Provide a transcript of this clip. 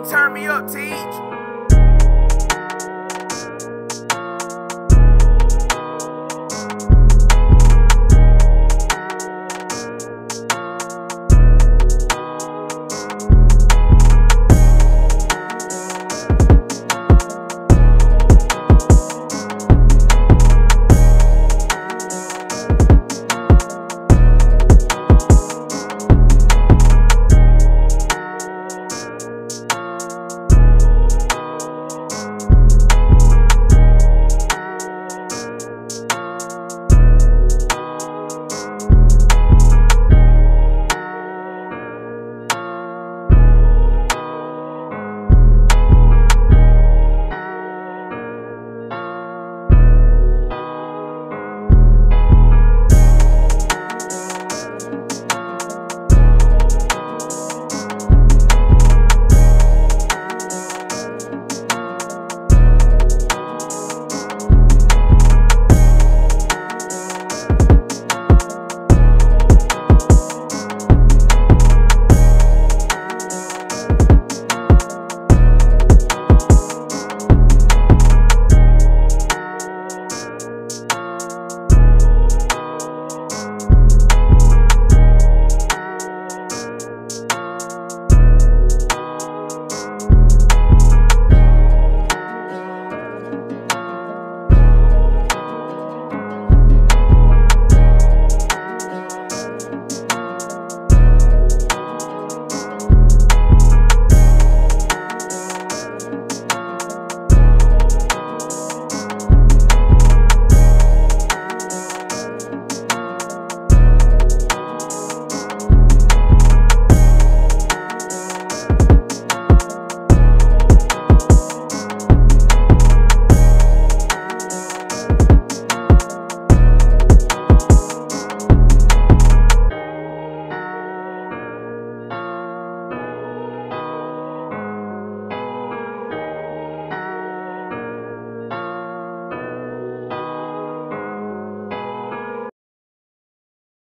Turn me up, teach.